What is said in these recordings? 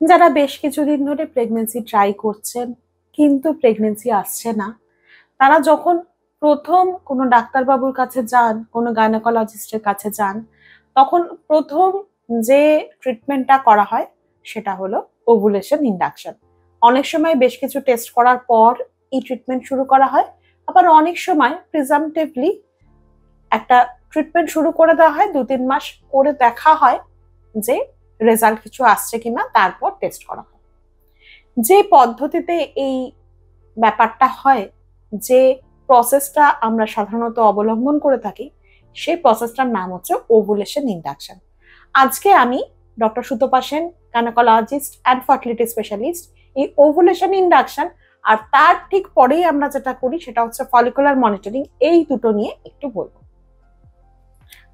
যারা বেশ কিছুদিন ধরে প্রেগনেন্সি ট্রাই করছেন, কিন্তু প্রেগনেন্সি আসছে না, তারা যখন প্রথম কোনো ডাক্তারবাবুর কাছে যান, কোনো গাইনোকোলজিস্টের কাছে যান, তখন প্রথম যে ট্রিটমেন্টটা করা হয়, সেটা হলো ওভুলেশন ইন্ডাকশন অনেক সময় বেশ কিছু টেস্ট করার পর এই ট্রিটমেন্ট শুরু করা হয়, আবার অনেক সময় প্রিজামটিভলি একটা ট্রিটমেন্ট শুরু করে দেওয়া হয় দু তিন মাস করে দেখা হয় যে রেজাল্ট কিছু আসছে কিনা তারপর টেস্ট করা হয়। যে পদ্ধতিতে এই ব্যাপারটা হয়, যে প্রসেসটা আমরা সাধারণত অবলম্বন করে থাকি, সেই প্রসেসটার নাম হচ্ছে ওভুলেশন ইন্ডাকশন আজকে আমি doctor Sutapa Sen gynaecologist and fertility specialist এই ওভুলেশন ইন্ডাকশন আর তার ঠিক পরেই আমরা যেটা করি সেটা হচ্ছে ফলিকুলার মনিটরিং এই দুটো নিয়ে একটু বলব।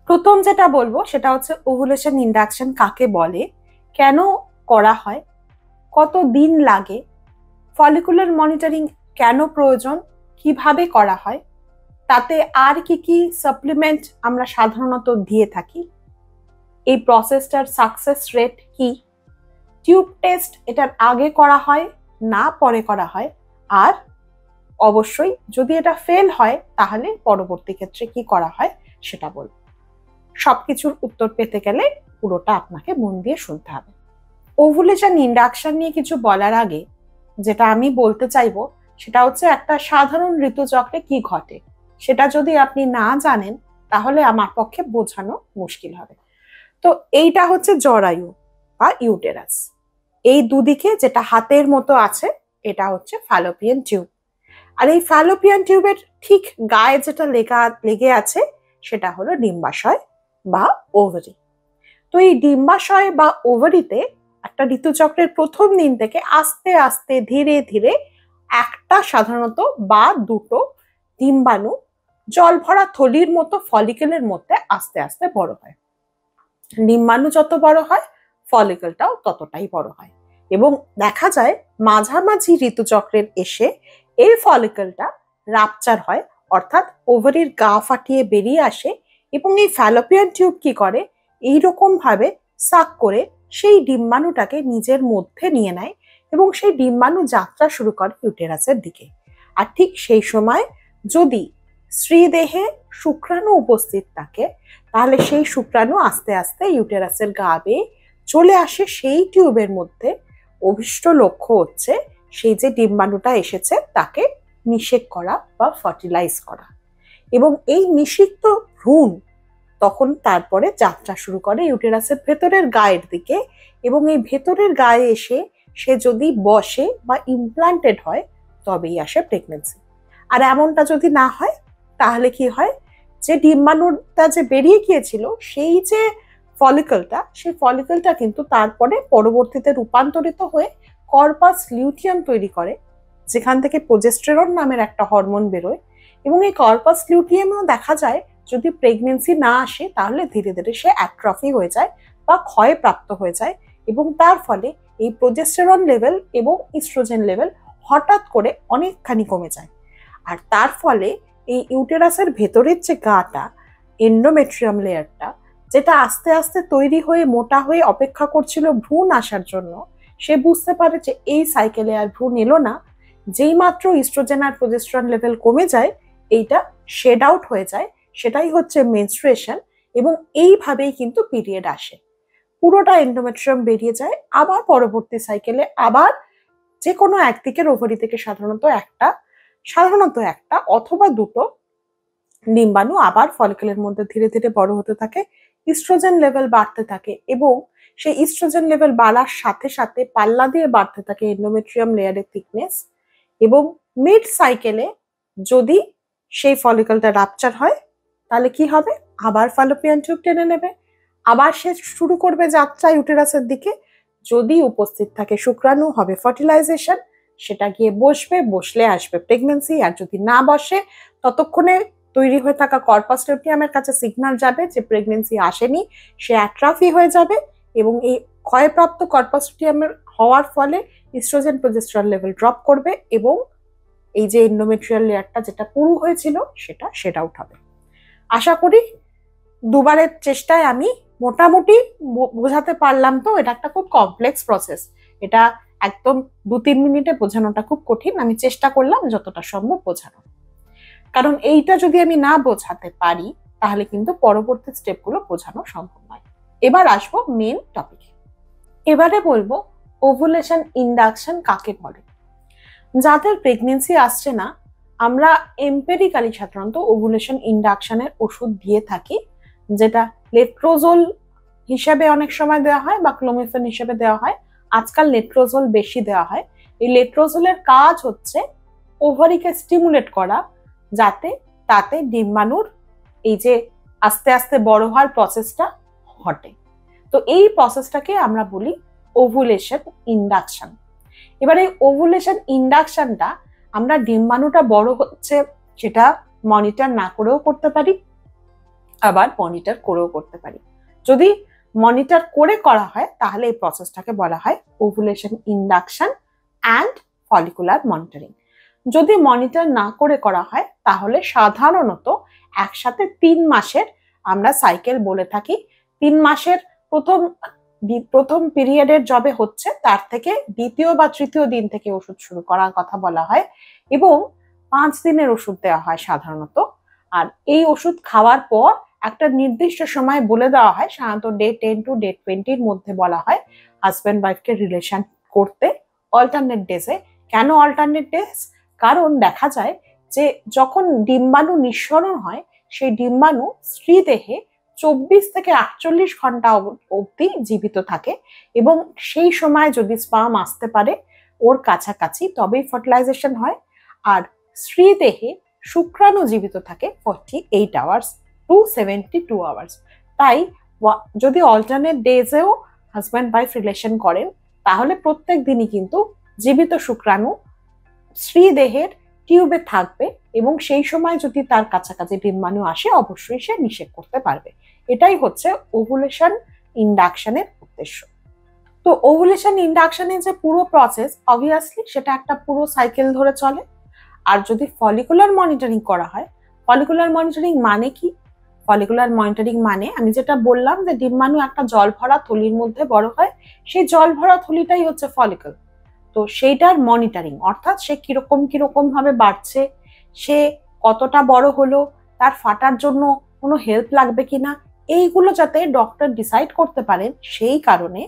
প্রথম যেটা বলব সেটা হচ্ছে ওভুলেশন ইন্ডাকশন কাকে বলে, কেন করা হয় কত দিন লাগে ফলিকুলার মনিটরিং কেন প্রয়োজন, কীভাবে করা হয়, তাতে আর কি কি সাপ্লিমেন্ট আমরা সাধারণত দিয়ে থাকি, এই প্রসেসটার সাকসেস রেট কি টিউব টেস্ট এটার আগে করা হয়, না পরে করা হয়, আর অবশ্যই যদি এটা ফেল হয় তাহলে পরবর্তী ক্ষেত্রে কি করা হয় সেটা বলব। সবকিছুর উত্তর পেতে গেলে পুরোটা আপনাকে মন দিয়ে শুনতে হবে। ওভুলেশন ইন্ডাকশন নিয়ে কিছু বলার আগে যেটা আমি বলতে চাইব, সেটা হচ্ছে একটা সাধারণ ঋতুচক্রে কি ঘটে, সেটা যদি আপনি না জানেন, তাহলে আমার পক্ষে বোঝানো মুশকিল হবে। তো এইটা হচ্ছে জরায়ু বা ইউটেরাস। এই দুদিকে যেটা হাতের মতো আছে, এটা হচ্ছে ফ্যালোপিয়ান টিউব। আর এই ফ্যালোপিয়ান টিউবের ঠিক গায়ে যেটা লেগা, লেগে আছে, সেটা হলো ডিম্বাশয় বা ওভারি তো এই ডিম্বাশয় বা ওভারিতে একটা ঋতুচক্রের প্রথম দিন থেকে আস্তে আস্তে ধীরে ধীরে একটা সাধারণত বা দুটো ডিম্বাণু জল ভরা থলির মতো ফলিকেলের মধ্যে আস্তে আস্তে বড় হয়। ডিম্বাণু যত বড় হয় ফলিকেলটাও ততটাই বড় হয়। এবং দেখা যায়, মাঝামাঝি ঋতুচক্রের এসে এই ফলিকেলটা রাপচার হয়, অর্থাৎ ওভারির গা ফাটিয়ে বেরিয়ে আসে এবং এই ফ্যালোপিয়ান টিউব কি করে? এইরকম ভাবে সাক করে সেই ডিম্বাণুটাকে নিজের মধ্যে নিয়ে নেয় এবং সেই ডিম্বাণু যাত্রা শুরু করে ইউটেরাসের দিকে। আর ঠিক সেই সময় যদি স্ত্রীদেহে শুক্রাণু উপস্থিত থাকে, তাহলে সেই শুক্রাণু আস্তে আস্তে ইউটেরাসের গা বেয়ে চলে আসে সেই টিউবের মধ্যে। অভিষ্ট লক্ষ্য হচ্ছে সেই যে ডিম্বাণুটা এসেছে, তাকে নিষেক করা বা ফার্টিলাইজ করা। এবং এই নিষিক্ত ভ্রূণ। তখন তারপরে যাত্রা শুরু করে ইউটেরাসের ভেতরের গায়ের দিকে এবং এই ভেতরের গায়ে এসে সে যদি বসে বা ইমপ্লান্টেড হয়, তবেই আসে প্রেগনেন্সি আর এমনটা যদি না হয়, তাহলে কি হয়? যে ডিম্বাণুটা যে বেরিয়ে গিয়েছিল, সেই যে ফলিকলটা সেই ফলিকলটা কিন্তু তারপরে পরবর্তীতে রূপান্তরিত হয়ে কর্পাস লিউটিয়াম তৈরি করে, যেখান থেকে প্রোজেস্টেরন নামের একটা হরমোন বেরোয়। এবং এই কর্পাস লিউটিয়ামেও দেখা যায় যদি প্রেগনেন্সি না আসে, তাহলে ধীরে ধীরে সে অ্যাট্রফি হয়ে যায় বা ক্ষয়প্রাপ্ত হয়ে যায় এবং তার ফলে এই প্রোজেস্টেরন লেভেল এবং ইস্ট্রোজেন লেভেল হঠাৎ করে অনেকখানি কমে যায়। আর তার ফলে এই ইউটেরাসের ভেতরের যে গাটা এন্ডোমেট্রিয়াম লেয়ারটা যেটা আস্তে আস্তে তৈরি হয়ে মোটা হয়ে অপেক্ষা করছিল ভ্রূণ আসার জন্য, সে বুঝতে পারে যে এই সাইকেলে আর ভ্রূণ এলো না। যেই মাত্র ইস্ট্রোজেন আর প্রোজেস্ট্রন লেভেল কমে যায়, এইটা শেড আউট হয়ে যায় সেটাই হচ্ছে মেনস্ট্রুয়েশন এবং এইভাবেই কিন্তু পিরিয়ড আসে। পুরোটা এন্ডোমেট্রিয়াম বেরিয়ে যায়, আবার পরবর্তী সাইকেলে আবার যে কোনো একদিকের ওভারি থেকে সাধারণত একটা সাধারণত একটা অথবা দুটো ডিম্বাণু আবার ফলিকেলের মধ্যে ধীরে ধীরে বড় হতে থাকে ইস্ট্রোজেন লেভেল বাড়তে থাকে এবং সেই ইস্ট্রোজেন লেভেল বাড়ার সাথে সাথে পাল্লা দিয়ে বাড়তে থাকে এন্ডোমেট্রিয়াম লেয়ারের থিকনেস এবং মিড সাইকেলে যদি সেই ফলিকলটা রাপচার হয় তাহলে কি হবে? আবার ফলোপিয়ান টিউব টেনে নেবে। আবার সে শুরু করবে যাত্রা ইউটেরাসের দিকে। যদি উপস্থিত থাকে শুক্রাণু, হবে ফার্টিলাইজেশন সেটা গিয়ে বসবে, বসলে আসবে প্রেগনেন্সি আর যদি না বসে, ততক্ষণে তৈরি হয়ে থাকা কর্পাস কাছে সিগন্যাল যাবে যে প্রেগনেন্সি আসেনি। সে অ্যাট্রাফি হয়ে যাবে এবং এই ক্ষয়প্রাপ্ত কর্পাস লিউটিয়ামের হওয়ার ফলে ইস্ট্রোজেন প্রজেস্ট্রন লেভেল ড্রপ করবে এবং এই যে এন্ডোমেট্রিয়াল লেয়ারটা যেটা পুরু হয়েছিল, সেটা সেটা হবে। আশা করি দুবারের চেষ্টায় আমি মোটামুটি বোঝাতে পারলাম তো, এটা একটা খুব কমপ্লেক্স প্রসেস এটা একদম দু তিন মিনিটে বোঝানোটা খুব কঠিন, আমি চেষ্টা করলাম যতটা সম্ভব বোঝানো কারণ এইটা যদি আমি না বোঝাতে পারি, তাহলে কিন্তু পরবর্তী স্টেপগুলো বোঝানো সম্ভব নয়। এবার আসব মেন টপিকে এবারে বলব ওভুলেশন ইন্ডাকশন কাকে বলে? যাদের প্রেগনেন্সি আসছে না আমরা এম্পেরিক্যালি সাধারণত ওভুলেশন ইন্ডাকশনের ওষুধ দিয়ে থাকি, যেটা লেট্রোজোল হিসাবে অনেক সময় দেওয়া হয় বা ক্লোমিফেন হিসেবে দেওয়া হয়। আজকাল লেট্রোজোল বেশি দেওয়া হয়। এই লেট্রোজোলের কাজ হচ্ছে ওভারিকে স্টিমুলেট করা, যাতে তাতে ডিম্বাণুর এই যে আস্তে আস্তে বড় হওয়ার প্রসেসটা ঘটে। তো এই প্রসেসটাকে আমরা বলি ওভুলেশন ইন্ডাকশন এবার এই ওভুলেশন ইন্ডাকশনটা আমরা ডিম্বাণুটা বড় হচ্ছে সেটা মনিটর না করেও করতে পারি, আবার মনিটর করেও করতে পারি। যদি মনিটর করে করা হয়, তাহলে এই প্রসেসটাকে বলা হয় ovulation induction and follicular monitoring যদি মনিটর না করে করা হয়, তাহলে সাধারণত একসাথে তিন মাসের আমরা সাইকেল বলে থাকি। তিন মাসের প্রথম প্রথম পিরিয়ডের জবে হচ্ছে, তার থেকে দ্বিতীয় বা তৃতীয় দিন থেকে ওষুধ শুরু করার কথা বলা হয় এবং পাঁচ দিনের ওষুধ দেওয়া হয় সাধারণত। আর এই ওষুধ খাওয়ার পর একটা নির্দিষ্ট সময় বলে দেওয়া হয়, সাধারণত ডে টেন টু ডে টোয়েন্টির মধ্যে বলা হয় হাজব্যান্ড ওয়াইফকে রিলেশন করতে অল্টারনেট ডেজে কেন অল্টারনেট ডেজ কারণ দেখা যায় যে যখন ডিম্বাণু নিঃসরণ হয়, সেই ডিম্বাণু স্ত্রী দেহে চব্বিশ থেকে আটচল্লিশ ঘণ্টা অব- অবধি জীবিত থাকে এবং সেই সময় যদি স্পাম আসতে পারে ওর কাছাকাছি তবেই ফার্টিলাইজেশন হয়। আর স্ত্রী দেহে শুক্রাণু জীবিত থাকে forty eight hours to seventy two hours তাই যদি অল্টারনেট ডেজেও হাজব্যান্ড ওয়াইফ রিলেশন করেন, তাহলে প্রত্যেক দিনই কিন্তু জীবিত শুক্রাণু স্ত্রী দেহের টিউবে থাকবে এবং সেই সময় যদি তার কাছাকাছি ডিম্বাণু আসে, অবশ্যই সে নিষেধ করতে পারবে। এটাই হচ্ছে ওভুলেশন ইন্ডাকশনের উদ্দেশ্য। তো ওভুলেশন ইন্ডাকশনের যে পুরো প্রসেস অবভিয়াসলি সেটা একটা পুরো সাইকেল ধরে চলে। আর যদি ফলিকুলার মনিটরিং করা হয় ফলিকুলার মনিটরিং মানে কি? ফলিকুলার মনিটরিং মানে আমি যেটা বললাম যে ডিম্বাণু একটা জল ভরা থলির মধ্যে বড় হয়, সেই জল ভরা থলিটাই হচ্ছে ফলিকল তো সেইটার মনিটরিং অর্থাৎ সে কীরকম কীরকম ভাবে বাড়ছে, সে কতটা বড় হলো, তার ফাটার জন্য কোনো হেল্প লাগবে কিনা এইগুলো যাতে ডক্টর ডিসাইড করতে পারেন সেই কারণে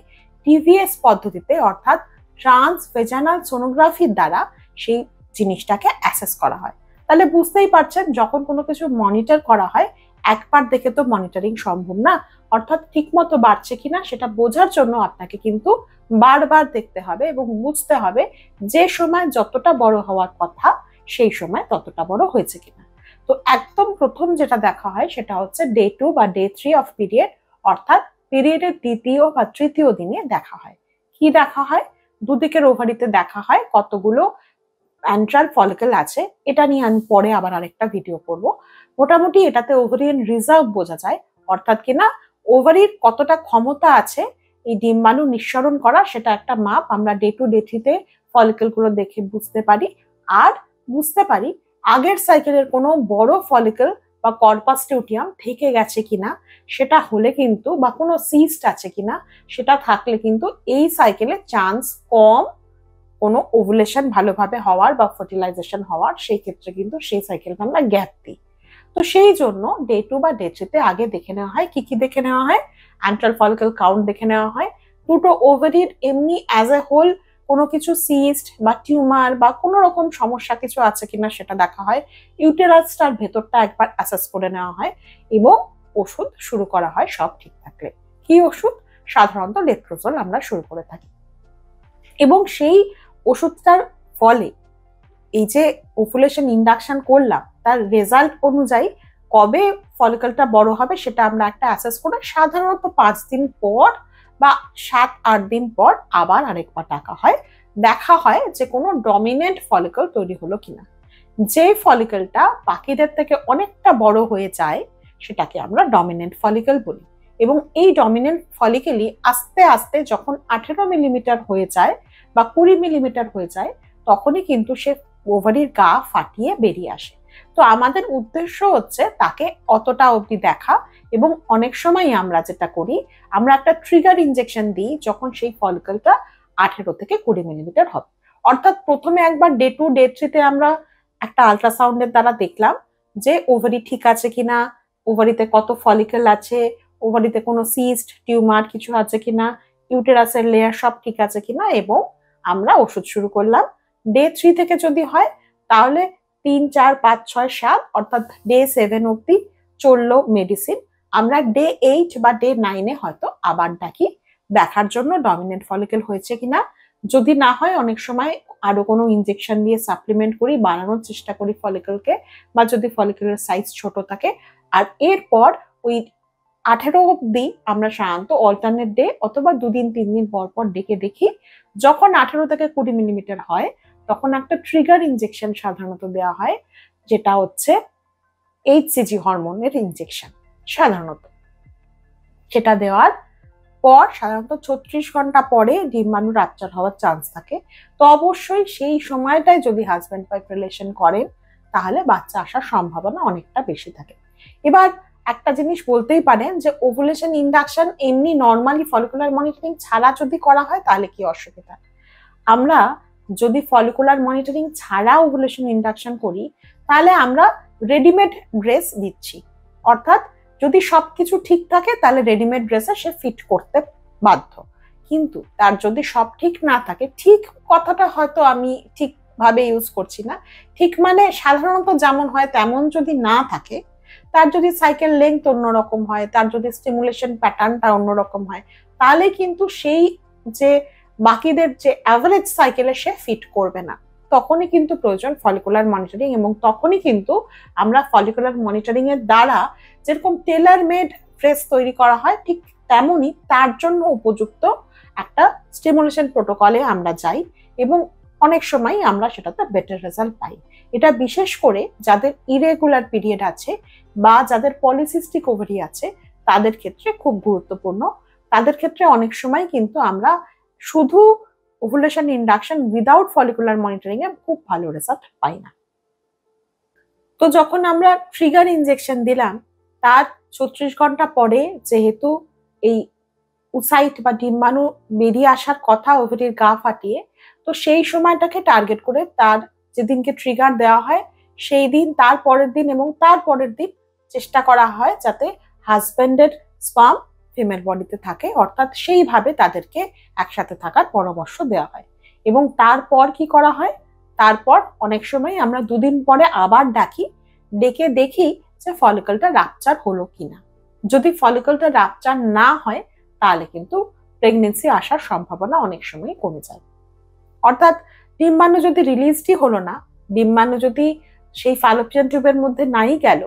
টিভিএস পদ্ধতিতে অর্থাৎ ট্রান্স ভেজানাল সোনোগ্রাফির দ্বারা সেই জিনিসটাকে অ্যাসেস করা হয়। তাহলে বুঝতেই পারছেন, যখন কোনো কিছু মনিটর করা হয়, একবার দেখে তো মনিটরিং সম্ভব না। অর্থাৎ ঠিকমতো বাড়ছে কিনা সেটা বোঝার জন্য আপনাকে কিন্তু বারবার দেখতে হবে এবং বুঝতে হবে যে সময় যতটা বড় হওয়ার কথা, সেই সময় ততটা বড় হয়েছে কিনা। তো একদম প্রথম যেটা দেখা হয় সেটা হচ্ছে ডে টু বা ডে থ্রি অফ পিরিয়ড অর্থাৎ পিরিয়ডের দ্বিতীয় বা তৃতীয় দিনে দেখা হয়। কি দেখা হয়? দুদিকের ওভারিতে দেখা হয় কতগুলো অ্যান্ট্রাল ফলিকল আছে, এটা নিয়ে আমি পরে আবার আরেকটা ভিডিও করব। মোটামুটি এটাতে ওভারিয়ান রিজার্ভ বোঝা যায়, অর্থাৎ কিনা ওভারির কতটা ক্ষমতা আছে, এই ডিম্বাণু নিঃসরণ করা, সেটা একটা মাপ, আমরা ডে টু ডে থ্রিতে ফলিকলগুলো দেখে বুঝতে পারি। আর বুঝতে পারি আগের সাইকেলের কোনো বড় ফলিকল বা কর্পাস টিউটিয়াম থেকে গেছে কিনা, সেটা হলে কিন্তু বা কোনো সিস্ট আছে কিনা, সেটা থাকলে কিন্তু এই সাইকেলে চান্স কম কোনো ওভুলেশন ভালোভাবে হওয়ার বা ফার্টিলাইজেশন হওয়ার, সেই ক্ষেত্রে কিন্তু সেই সাইকেলটা আমরা গ্যাপ দিই। তো সেই জন্য ডে টু বা ডে থ্রিতে আগে দেখে নেওয়া হয়, কি কি দেখে নেওয়া হয়? অ্যান্ট্রাল ফলিকল কাউন্ট দেখে নেওয়া হয়। দুটো ওভারির এমনি অ্যাজ এ হোল কোনো কিছু সিস্ট বা টিউমার বা কোনো রকম সমস্যা কিছু আছে কিনা সেটা দেখা হয়। ইউটেরাসটার ভেতরটা একবার অ্যাসেস করে নেওয়া হয় এবং ওষুধ শুরু করা হয় সব ঠিক থাকলে। কি ওষুধ? সাধারণত লেট্রোজল আমরা শুরু করে থাকি। এবং সেই ওষুধটার ফলে এই যে ওভুলেশন ইন্ডাকশন করলাম, তার রেজাল্ট অনুযায়ী কবে ফলিকলটা বড় হবে সেটা আমরা একটা অ্যাসেস করে সাধারণত পাঁচ দিন পর বা সাত, আট দিন পর আবার আরেকবার টাকা হয়। দেখা হয় যে কোনো ডমিনেন্ট ফলিকল তৈরি হলো কিনা। যে ফলিকলটা বাকিদের থেকে অনেকটা বড় হয়ে যায়, সেটাকে আমরা ডমিনেন্ট ফলিকল বলি। এবং এই ডমিনেন্ট ফলিকেলই আস্তে আস্তে যখন আঠেরো মিলিমিটার হয়ে যায় বা কুড়ি মিলিমিটার হয়ে যায়, তখনই কিন্তু সে ওভারির গা ফাটিয়ে বেরিয়ে আসে। তো আমাদের উদ্দেশ্য হচ্ছে তাকে অতটা অবধি দেখা এবং অনেক সময় আমরা যেটা করি, আমরা একটা ট্রিগার ইনজেকশন দিই যখন সেই ফলিকলটা আঠেরো থেকে কুড়ি মিলিমিটার হবে। অর্থাৎ প্রথমে একবার ডে টু ডে থ্রিতে আমরা একটা আলট্রাসাউন্ডের দ্বারা দেখলাম যে ওভারি ঠিক আছে কিনা ওভারিতে কত ফলিকল আছে ওভারিতে কোনো সিস্ট টিউমার কিছু আছে কিনা ইউটেরাসের লেয়ার সব ঠিক আছে কিনা, এবং আমরা ওষুধ শুরু করলাম। ডে থ্রি থেকে যদি হয়, তাহলে তিন, চার, পাঁচ, ছয়, সাত, অর্থাৎ ডে সেভেন অব্দি চলল মেডিসিন আমরা ডে এইট বা ডে নাইনে হয়তো আবার ডাকি দেখার জন্য ডমিনেন্ট ফলিকেল হয়েছে কিনা। যদি না হয়, অনেক সময় আরও কোনো ইনজেকশন দিয়ে সাপ্লিমেন্ট করি, বাড়ানোর চেষ্টা করি ফলিকেলকে বা যদি ফলিকেলের সাইজ ছোট থাকে। আর এরপর ওই আঠেরো অব্দি আমরা সাধারণত অল্টারনেট ডে অথবা দুদিন তিন দিন পর পর ডেকে দেখি। যখন আঠেরো থেকে কুড়ি মিলিমিটার হয় তখন একটা ট্রিগার ইনজেকশন সাধারণত দেওয়া হয়, যেটা হচ্ছে এইচসিজি হরমোনের ইনজেকশন সাধারণত। সেটা দেওয়ার পর সাধারণত ছত্রিশ ঘণ্টা পরে ডিম্বাণু রাপচার হওয়ার চান্স থাকে। তো অবশ্যই সেই সময়টায় যদি হাজব্যান্ড ওয়াইফ রিলেশন করেন, তাহলে বাচ্চা আসার সম্ভাবনা অনেকটা বেশি থাকে। এবার একটা জিনিস বলতেই পারেন যে ওভুলেশন ইন্ডাকশন এমনি নর্মালি ফলিকুলার মনিটরিং ছাড়া যদি করা হয়, তাহলে কি অসুবিধা? আমরা যদি ফলিকুলার মনিটরিং ছাড়া ওভুলেশন ইন্ডাকশন করি, তাহলে আমরা রেডিমেড ড্রেস দিচ্ছি। অর্থাৎ যদি সবকিছু ঠিক থাকে, তাহলে রেডিমেড ড্রেসে সে ফিট করতে বাধ্য। কিন্তু তার যদি সব ঠিক না থাকে, ঠিক কথাটা হয়তো আমি ঠিকভাবে ইউজ করছি না। ঠিক মানে সাধারণত যেমন হয়, তেমন যদি না থাকে, তার যদি সাইকেল লেন্থ অন্যরকম হয়, তার যদি স্টিমুলেশন প্যাটার্নটা অন্যরকম হয়, তাহলে কিন্তু সেই যে বাকিদের যে অ্যাভারেজ সাইকেলে সে ফিট করবে না। তখনই কিন্তু প্রয়োজন ফলিকুলার মনিটরিং এবং তখনই কিন্তু আমরা ফলিকুলার মনিটরিং এর দ্বারা যেরকম টেলার মেড ড্রেস তৈরি করা হয়, ঠিক তেমনই তার জন্য উপযুক্ত একটা স্টিমুলেশন প্রোটোকলে আমরা যাই এবং অনেক সময় আমরা সেটাতে বেটার রেজাল্ট পাই। এটা বিশেষ করে যাদের ইরেগুলার পিরিয়ড আছে বা যাদের পলিসিস্টিক ওভারি আছে, তাদের ক্ষেত্রে খুব গুরুত্বপূর্ণ। তাদের ক্ষেত্রে অনেক সময় কিন্তু আমরা শুধু ovulation induction without follicular monitoring এ খুব ভালো রেজাল্ট পাই না। তো যখন আমরা ট্রিগার ইনজেকশন দিলাম, তার ছত্রিশ ঘণ্টা পরে যেহেতু এই উসাইট বা ডিম্বাণু বেরিয়ে আসার কথা ওভারির গা ফাটিয়ে, তো সেই সময়টাকে টার্গেট করে তার যেদিনকে ট্রিগার দেওয়া হয়, সেই দিন, তার পরের দিন এবং তার পরের দিন চেষ্টা করা হয় যাতে হাজব্যান্ডের স্পাম ফিমেল বডিতে থাকে, অর্থাৎ সেইভাবে তাদেরকে একসাথে থাকার পরামর্শ দেওয়া হয়। এবং তারপর কি করা হয়? তারপর অনেক সময় আমরা দুদিন পরে আবার ডাকি, ডেকে দেখি যে ফলিকলটা রাপচার হলো কিনা। যদি ফলিকলটা রাপচার না হয়, তাহলে কিন্তু প্রেগনেন্সি আসার সম্ভাবনা অনেক সময় কমে যায়। অর্থাৎ ডিম্বাণু যদি রিলিজটি হলো না, ডিম্বাণু যদি সেই ফ্যালোপিয়ান টিউবের মধ্যে নাই গেল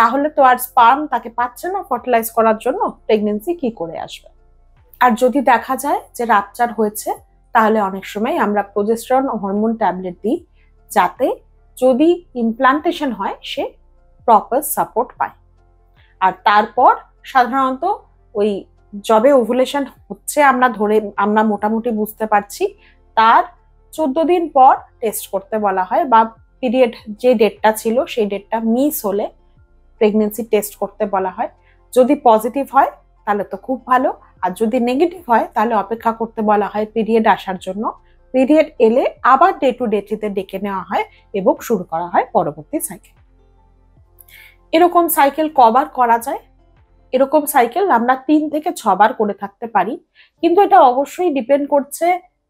তাহলে তো আর স্পার্ম তাকে পাচ্ছে না ফার্টিলাইজ করার জন্য প্রেগনেন্সি কি করে আসবে? আর যদি দেখা যায় যে রাপচার হয়েছে, তাহলে অনেক সময় আমরা প্রোজেস্টরন হরমোন ট্যাবলেট দিই, যাতে যদি ইমপ্লান্টেশন হয়, সে প্রপার সাপোর্ট পায়। আর তারপর সাধারণত ওই জবে ওভুলেশন হচ্ছে আমরা ধরে, আমরা মোটামুটি বুঝতে পারছি, তার চোদ্দ দিন পর টেস্ট করতে বলা হয় বা পিরিয়ড যে ডেটটা ছিল, সেই ডেটটা মিস হলে প্রেগনেন্সি টেস্ট করতে বলা হয়। যদি পজিটিভ হয়, তাহলে তো খুব ভালো। আর যদি নেগেটিভ হয়, তাহলে অপেক্ষা করতে বলা হয় পিরিয়ড আসার জন্য। পিরিয়ড এলে আবার ডে টু ডেটিতে ডেকে নেওয়া হয় এবং শুরু করা হয় পরবর্তী সাইকেল এরকম সাইকেল কবার করা যায়। এরকম সাইকেল আমরা তিন থেকে ছবার করে থাকতে পারি। কিন্তু এটা অবশ্যই ডিপেন্ড করছে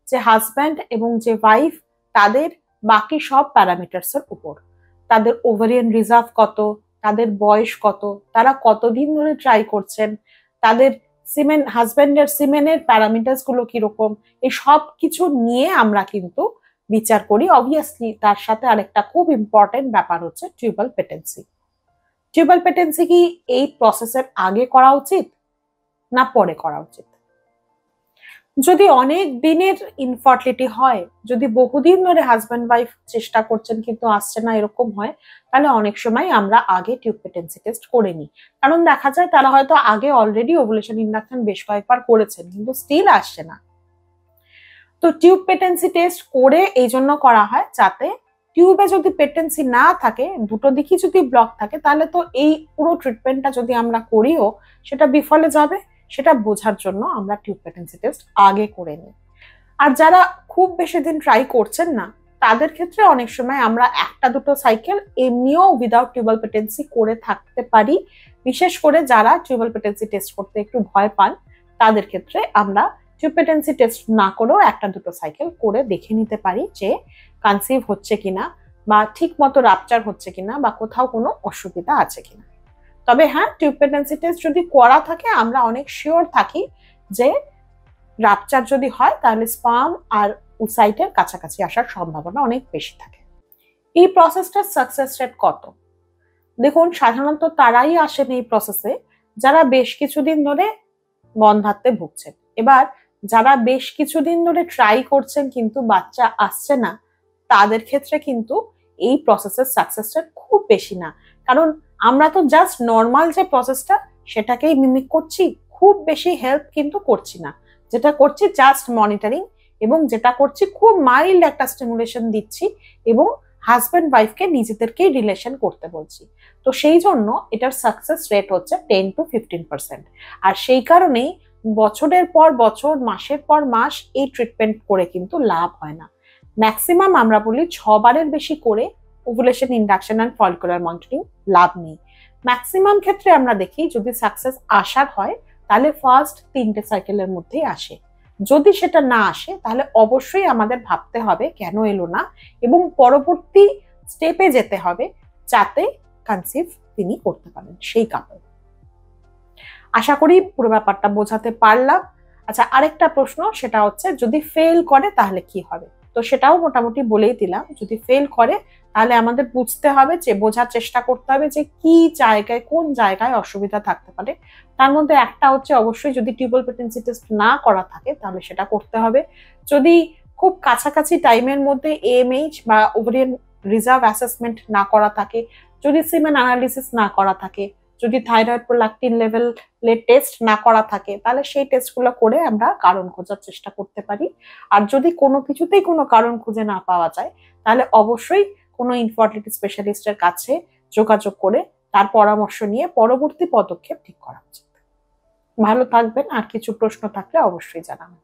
যে হাজব্যান্ড এবং যে ওয়াইফ তাদের বাকি সব প্যারামিটার্স এর উপর। তাদের ওভারিয়ান রিজার্ভ কত? তাদের বয়স কত, তারা কতদিন ধরে ট্রাই করছেন, তাদের সিমেন হাজব্যান্ডের সিমেনের প্যারামিটার্সগুলো কীরকম, এই সব কিছু নিয়ে আমরা কিন্তু বিচার করি। অবভিয়াসলি তার সাথে আরেকটা খুব ইম্পর্টেন্ট ব্যাপার হচ্ছে টিউবাল পেটেন্সি টিউবাল পেটেন্সি কি এই প্রসেসের আগে করা উচিত না পরে করা উচিত? যদি অনেক দিনের ইনফার্টিলিটি হয়, যদি বহুদিন ধরে হাজব্যান্ড ওয়াইফ চেষ্টা করছেন কিন্তু আসছে না এরকম হয়, তাহলে অনেক সময় আমরা আগে টিউব পেটেন্সি টেস্ট করে নিই। কারণ দেখা যায় তারা হয়তো আগে অলরেডি ওভুলেশন ইন্ডাকশন বেশ কয়েকবার করেছেন, কিন্তু স্টিল আসছে না। তো টিউব পেটেন্সি টেস্ট করে এই জন্য করা হয় যাতে টিউবে যদি পেটেন্সি না থাকে, দুটো দিকই যদি ব্লক থাকে, তাহলে তো এই পুরো ট্রিটমেন্টটা যদি আমরা করিও, সেটা বিফলে যাবে। সেটা বোঝার জন্য আমরা টিউব পেটেন্সি টেস্ট আগে করে নিই। আর যারা খুব বেশি দিন ট্রাই করছেন না, তাদের ক্ষেত্রে অনেক সময় আমরা একটা দুটো সাইকেল এমনিও উইদাউট টিউবাল পেটেন্সি করে থাকতে পারি। বিশেষ করে যারা টিউবাল পেটেন্সি টেস্ট করতে একটু ভয় পান, তাদের ক্ষেত্রে আমরা টিউব পেটেন্সি টেস্ট না করেও একটা দুটো সাইকেল করে দেখে নিতে পারি যে কনসিভ হচ্ছে কিনা বা ঠিক মতো রাপচার হচ্ছে কিনা বা কোথাও কোনো অসুবিধা আছে কিনা। তবে হ্যাঁ টিউব পেটেন্সি টেস্ট যদি করা থাকে, আমরা অনেক শিওর থাকি যে রাপচার যদি হয়, তাহলে স্পাম আর উসাইটের কাছাকাছি আসার সম্ভাবনা অনেক বেশি থাকে। এই প্রসেসটার সাকসেস রেট কত? দেখুন, সাধারণত তারাই আসেন এই প্রসেসে যারা বেশ কিছুদিন ধরে বন্ধাত্মে ভুগছেন। এবার, যারা বেশ কিছুদিন ধরে ট্রাই করছেন কিন্তু বাচ্চা আসছে না, তাদের ক্ষেত্রে কিন্তু এই প্রসেসের সাকসেস রেট খুব বেশি না। কারণ আমরা তো জাস্ট নর্মাল যে প্রসেসটা সেটাকেই মিমিক করছি, খুব বেশি হেল্প কিন্তু করছি না। যেটা করছি জাস্ট মনিটরিং এবং যেটা করছি খুব মাইল্ড একটা স্টিমুলেশন দিচ্ছি এবং হাজব্যান্ড ওয়াইফকে নিজেদেরকেই রিলেশন করতে বলছি। তো সেই জন্য এটার সাকসেস রেট হচ্ছে টেন টু ফিফটিন পার্সেন্ট আর সেই কারণেই বছরের পর বছর, মাসের পর মাস এই ট্রিটমেন্ট করে কিন্তু লাভ হয় না। ম্যাক্সিমাম আমরা বলি ছবারের বেশি করে ovulation induction and follicular monitoring লাভ নেই। ম্যাক্সিমাম ক্ষেত্রে আমরা দেখি, যদি সাকসেস আসার হয়, তাহলে ফার্স্ট তিনটে সাইকেলের মধ্যেই আসে। যদি সেটা না আসে, তাহলে অবশ্যই আমাদের ভাবতে হবে, কেন এলো না? এবং পরবর্তী স্টেপে যেতে হবে, যাতে কনসিভ তিনি করতে পারেন, সেই কাপড় আশা করি পুরো ব্যাপারটা বোঝাতে পারলাম। আচ্ছা আরেকটা প্রশ্ন, সেটা হচ্ছে, যদি ফেল করে, তাহলে কি হবে? তো সেটাও মোটামুটি বলেই দিলাম, যদি ফেল করে তাহলে আমাদের বুঝতে হবে যে, বোঝার চেষ্টা করতে হবে যে, কি জায়গায়, কোন জায়গায় অসুবিধা থাকতে পারে। তার মধ্যে একটা হচ্ছে অবশ্যই যদি টিউবল পেটেন্সি টেস্ট না করা থাকে, তাহলে সেটা করতে হবে। যদি খুব কাছাকাছি টাইমের মধ্যে এমএইচ বা ওভারিয়ান রিজার্ভ অ্যাসেসমেন্ট না করা থাকে, যদি সিমেন অ্যানালিসিস না করা থাকে, যদি থাইরয়েড প্রোলাকটিন লেভেল টেস্ট না করা থাকে, তাহলে সেই টেস্টগুলো করে আমরা কারণ খোঁজার চেষ্টা করতে পারি। আর যদি কোনো কিছুতেই কোনো কারণ খুঁজে না পাওয়া যায়, তাহলে অবশ্যই কোনো ইনফার্টিলিটি স্পেশালিস্টের কাছে যোগাযোগ করে তার পরামর্শ নিয়ে পরবর্তী পদক্ষেপ ঠিক করা উচিত। ভালো থাকবেন, আর কিছু প্রশ্ন থাকলে অবশ্যই জানাবেন।